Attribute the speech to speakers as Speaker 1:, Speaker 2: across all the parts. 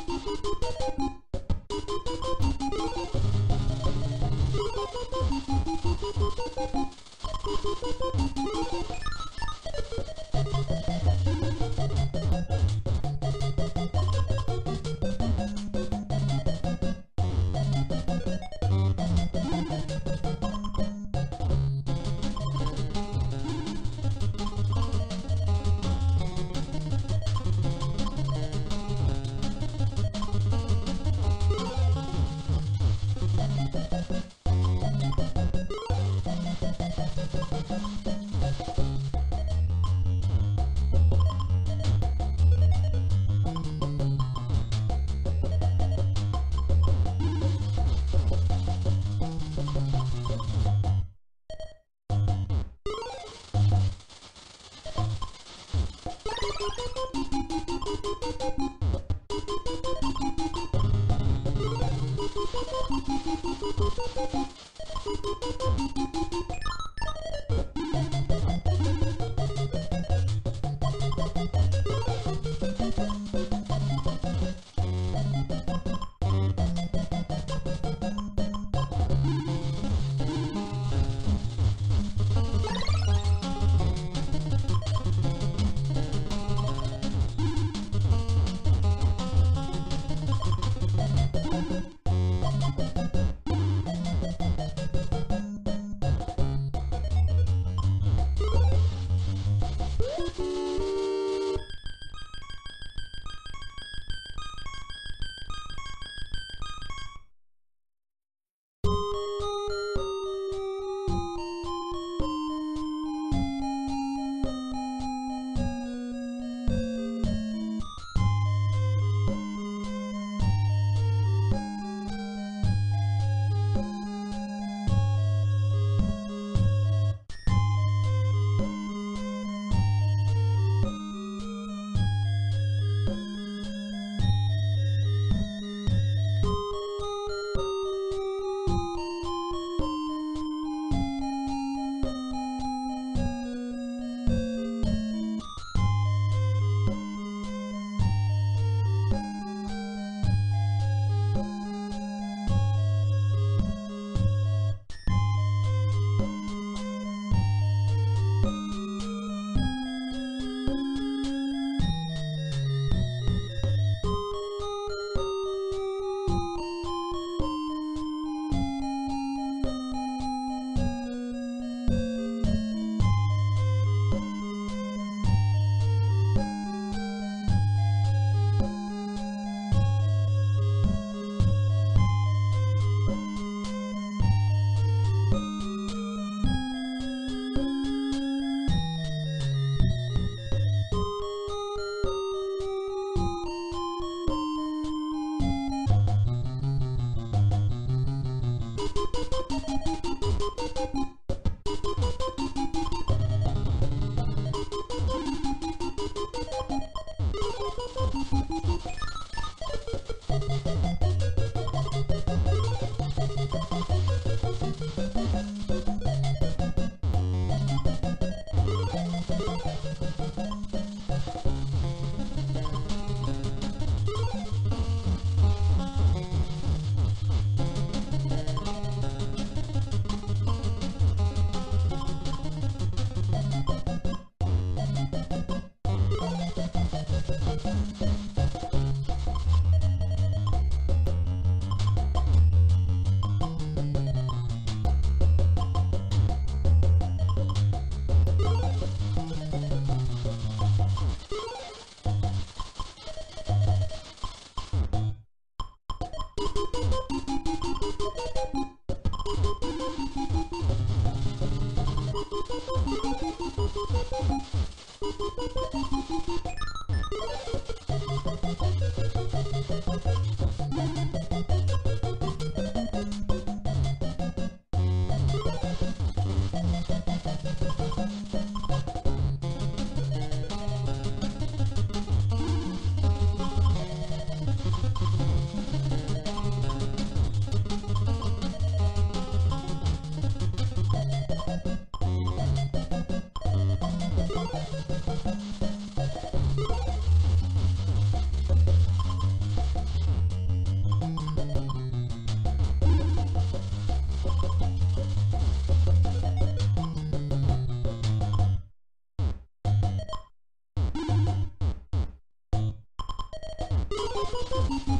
Speaker 1: Thank you.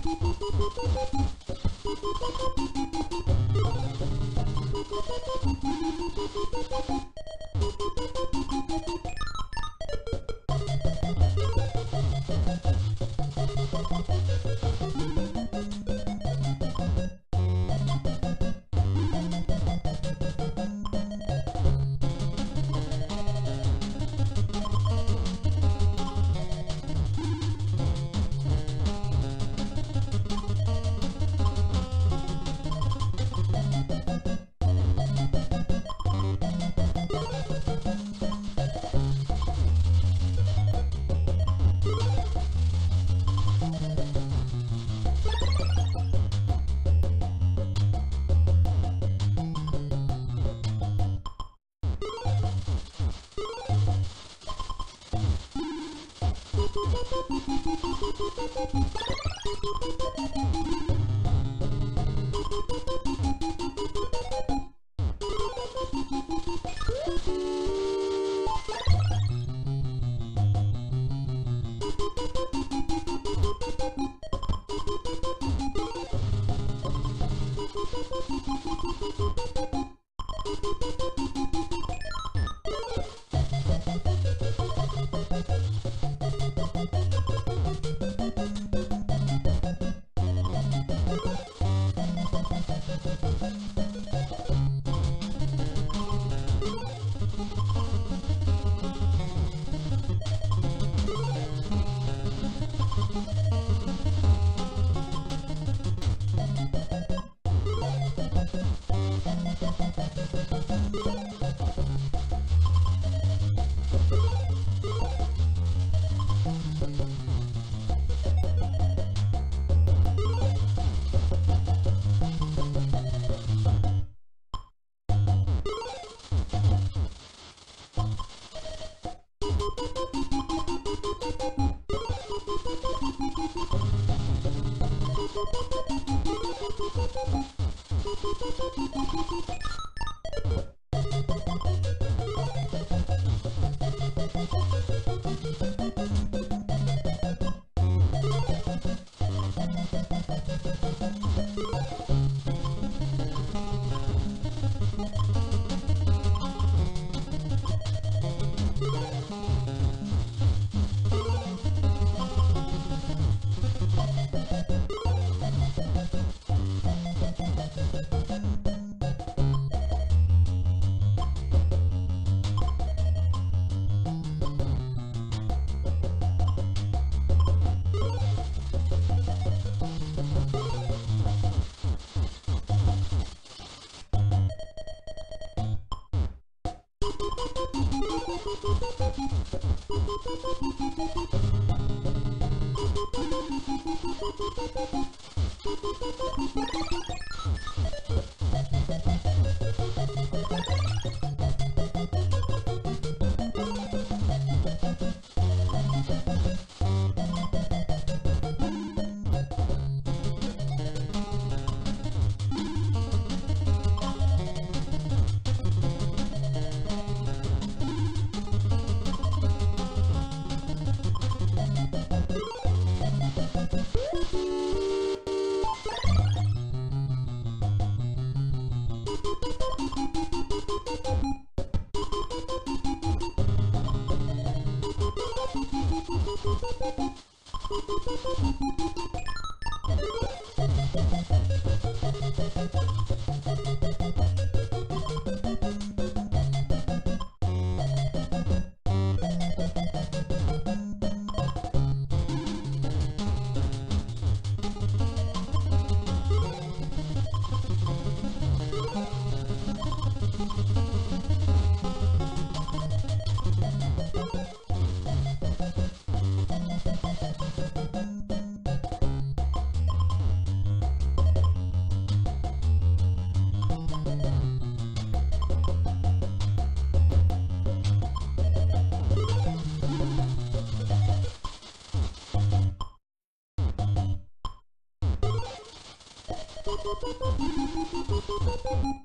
Speaker 1: ハハハハハ Thank you. Thank you.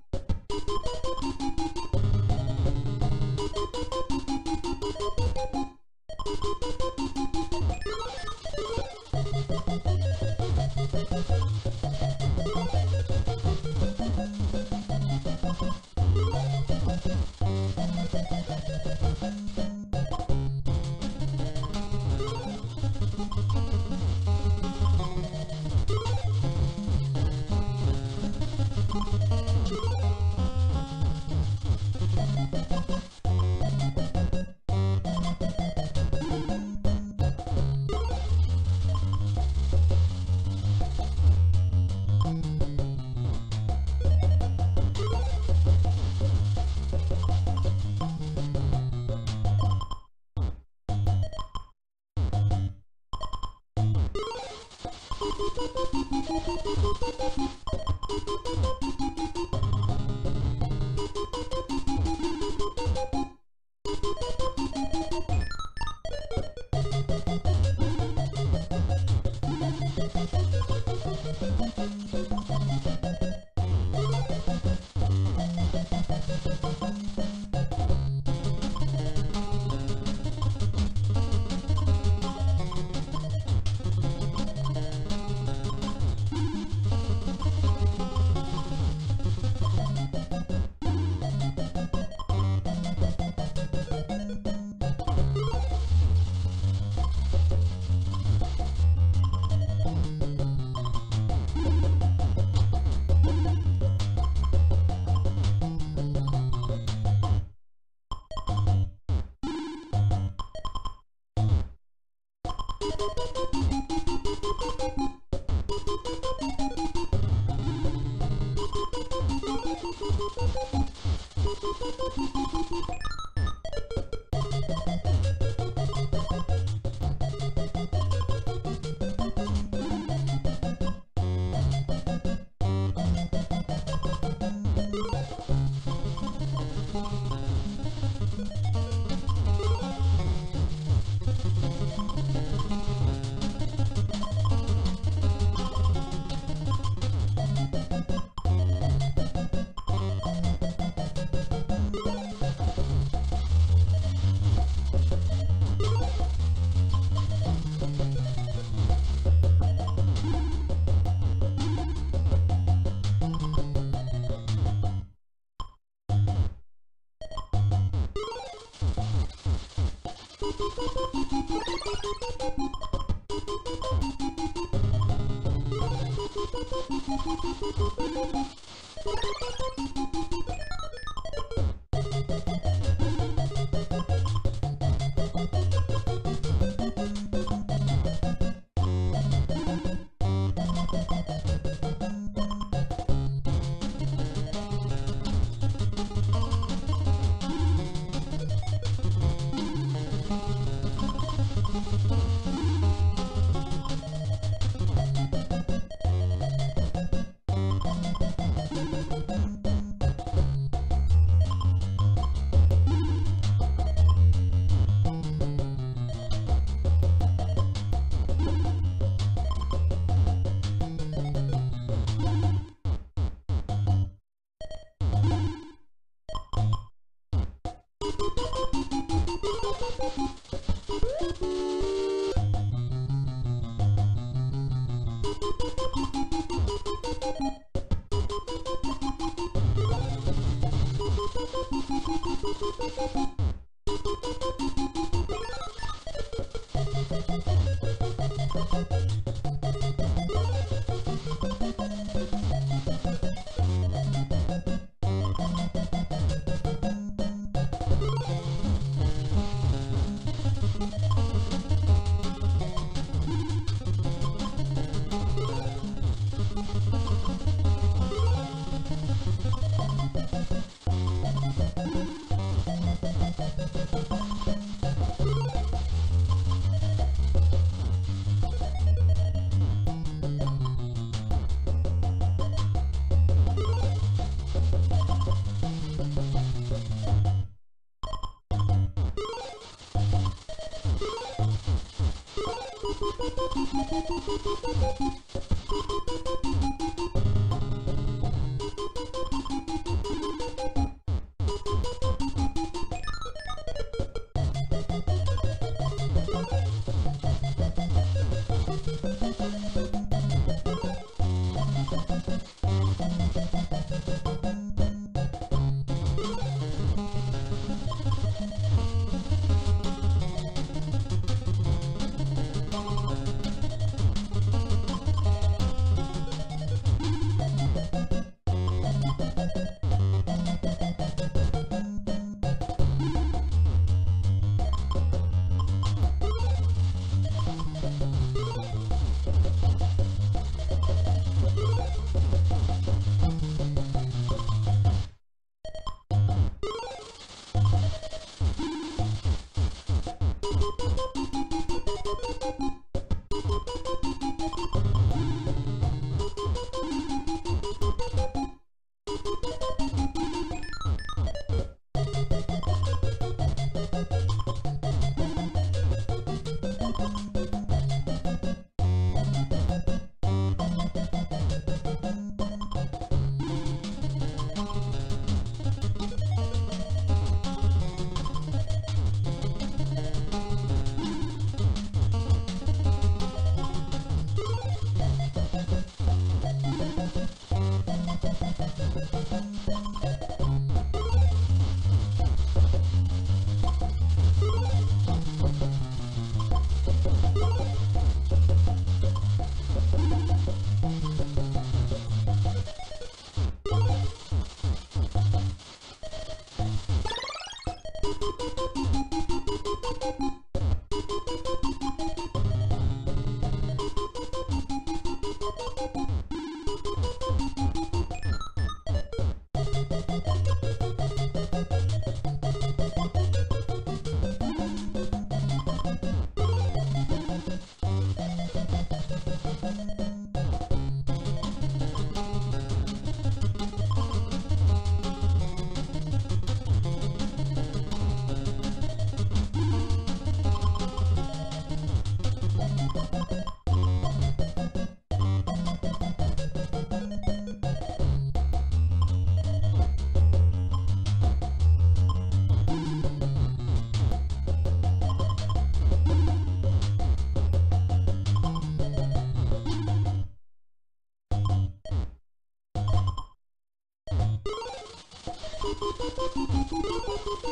Speaker 1: フフフフフフ。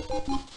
Speaker 1: Boop boop.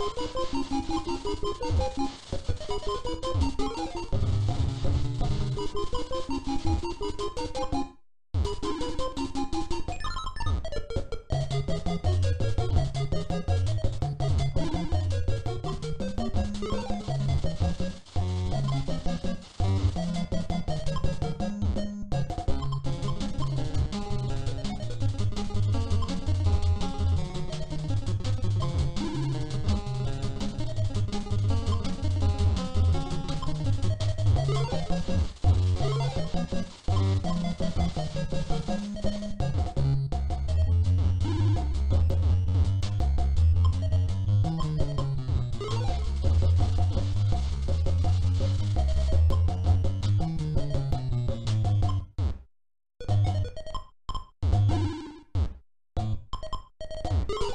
Speaker 1: どどどどどどどどどどど。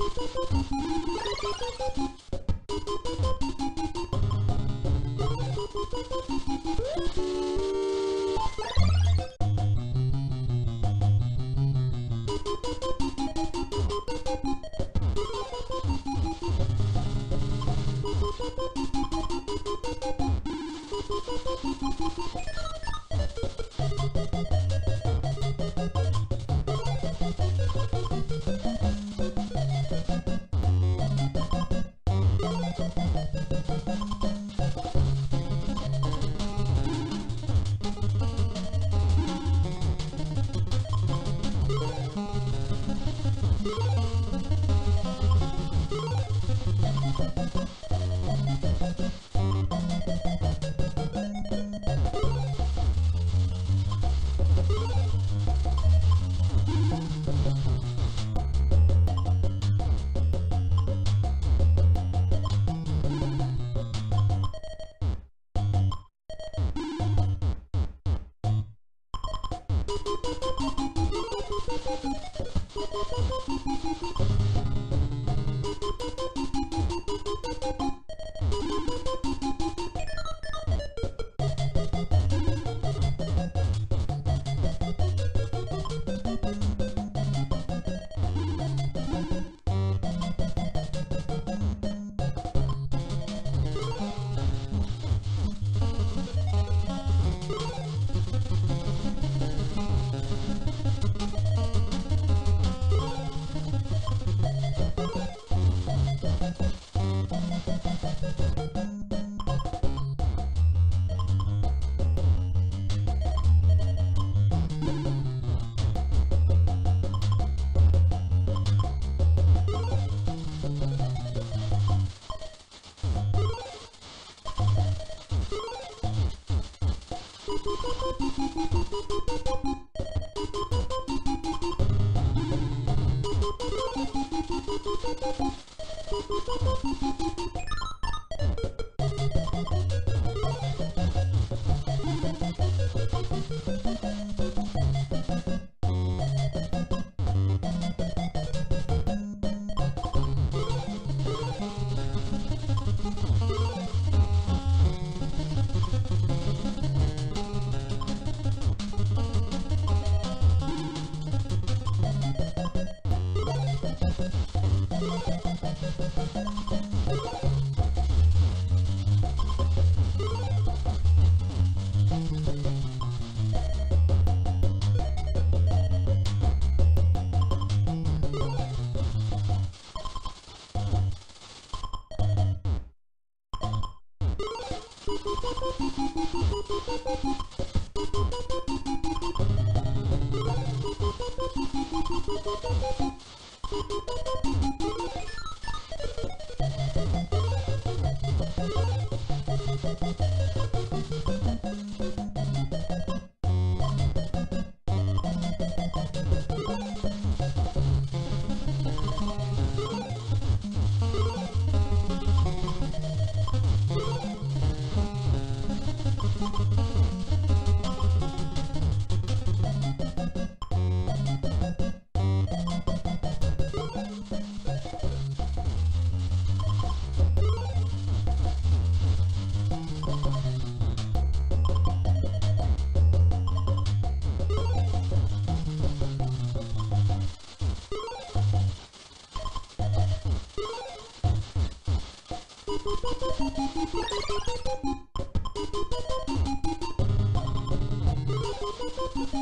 Speaker 1: Woo!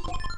Speaker 1: Thank you.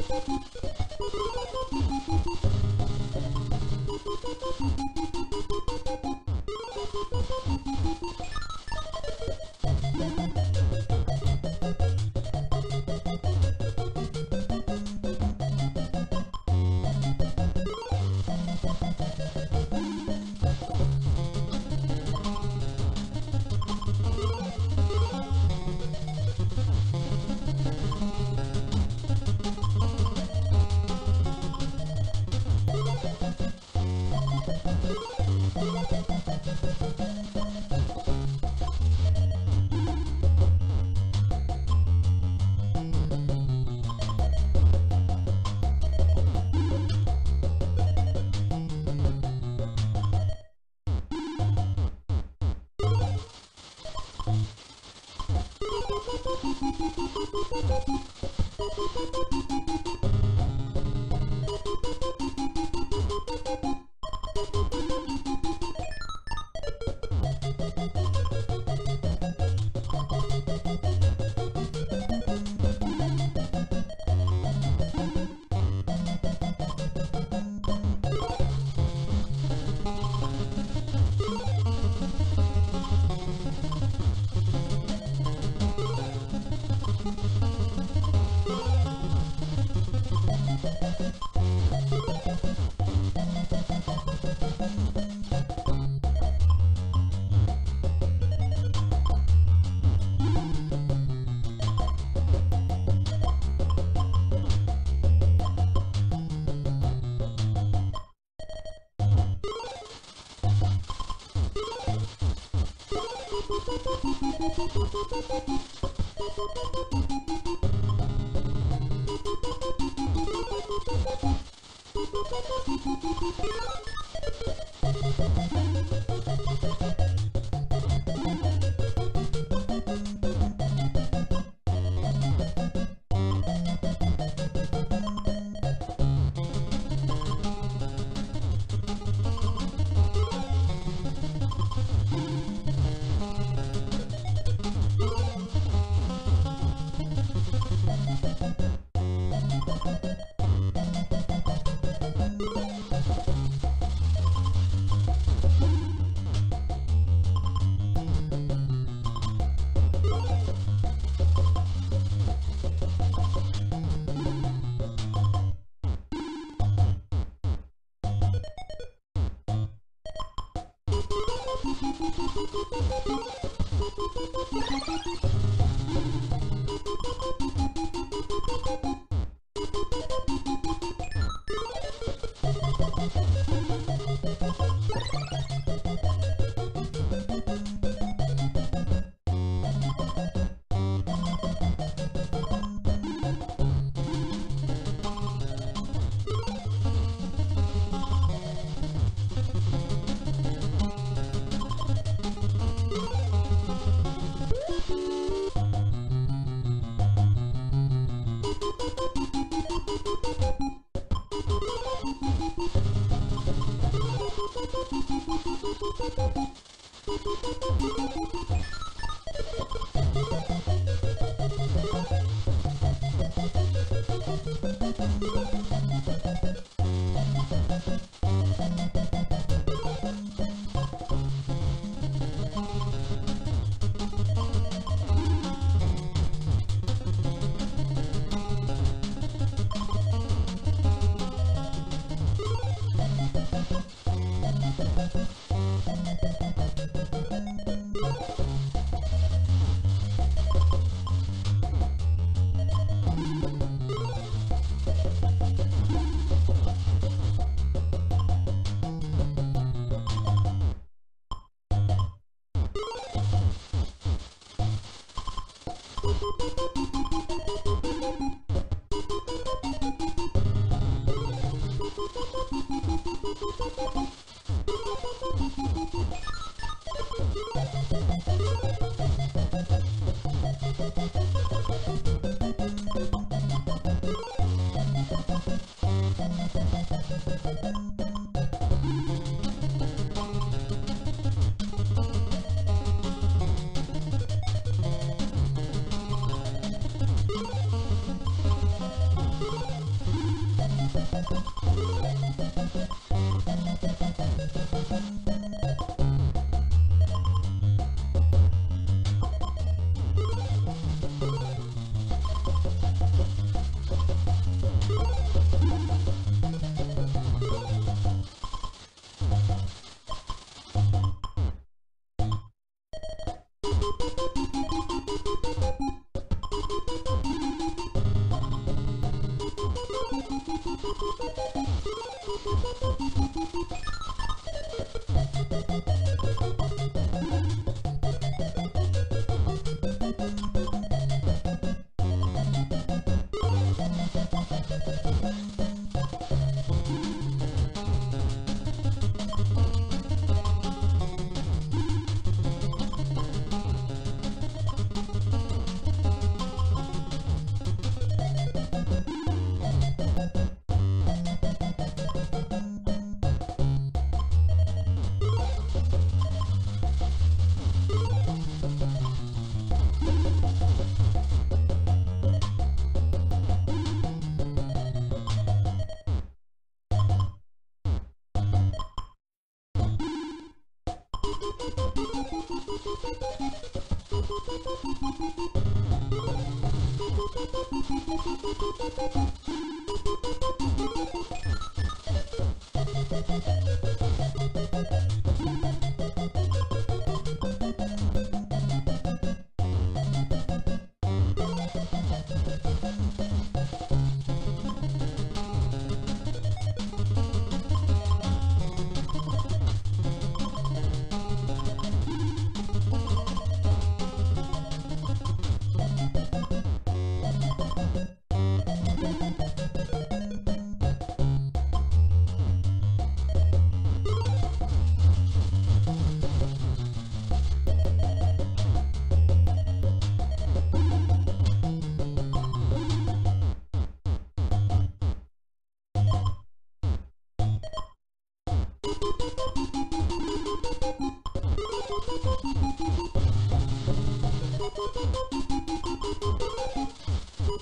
Speaker 1: Thank you. Thank you.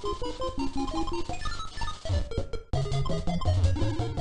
Speaker 1: you